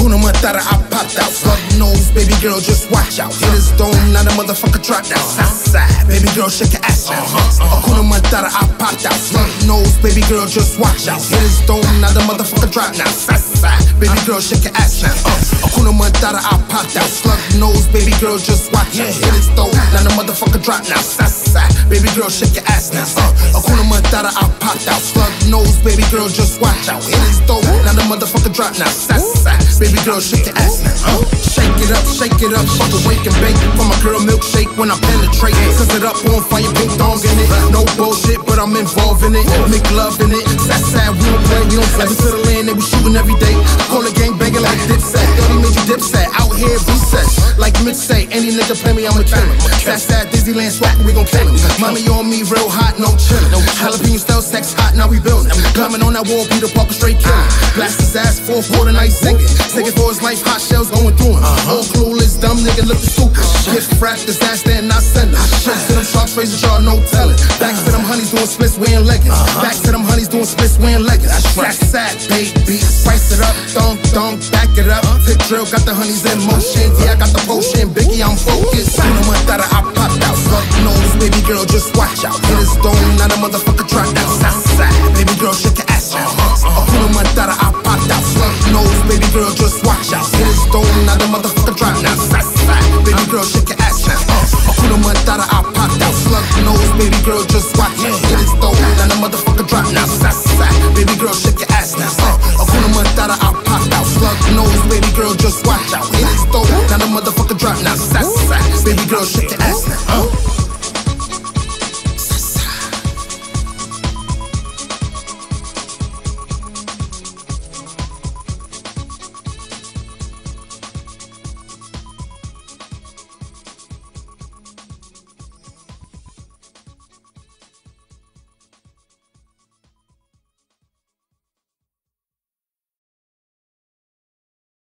Hakuna Matata, I popped out. Flood nose, baby girl, just watch out. Hit his dome, not a motherfucker drop down. Southside, baby girl, shake your ass out. Uh-huh, uh-huh. Hakuna Matata, I popped out. Flood nose, baby girl, just watch out. Hit his dome, not a motherfucker drop down. Southside, baby girl, shake your ass now. Hakuna uh-huh. Hakuna Matata, I popped out. Slug nose, baby girl, just watch out. Hit his dome, now the motherfucker drop now. Southside, baby girl, shake your ass now. Uh, Hakuna Matata, I popped out. Slug nose, baby girl, just watch out. Hit his dome, now the motherfucker drop now. Southside, baby girl, shake your ass now. Uh, shake it up, shake it up, fuck wake and bake. For my girl, milkshake when I penetrate. Cause it up on fire, pink dong in it. No bullshit, but I'm involved in it. Make love in it. Southside, we don't play, we don't play. to the land, they be shooting every day. I Call the gang banging like here, recess. Like Mitch say, any nigga play me, I'ma kill him. Southside, Disneyland swag, we gon' kill him. Mommy on me, real hot, no chillin'. Jalapeno style, sex hot, now we building. Climbing on that wall, Peter Parker straight killing. Blast his ass, fourth quarter night singing. Singing for his life, hot shells going through him. Uh-huh. All clueless, dumb nigga looking stupid. Get fracked, his ass there, not send him. Trips to them sharks, razor jaw, no tellin'. Back to them honeys doing splits, wearing leggings. Uh-huh. Back to on Swiss wind leggings. That's right. Sack, baby. Spice it up, thump, thump, back it up. Hit drill, got the honeys in motion. Yeah, I got the potion. Biggie, I'm focused. You know what, that I popped out. Fuck nose, baby girl, just watch out. Hit a stone, not a motherfucker try out. Sack, baby girl, shake your ass out. Uh, uh, uh. You know what, that I popped out. Fuck nose, baby girl, just watch out. Hit a stone, not a motherfucker try out. Sack, baby girl, shake your ass now. You know what, that I popped out. Slug nose, baby girl, just watch out trap now, sassa. Baby girl,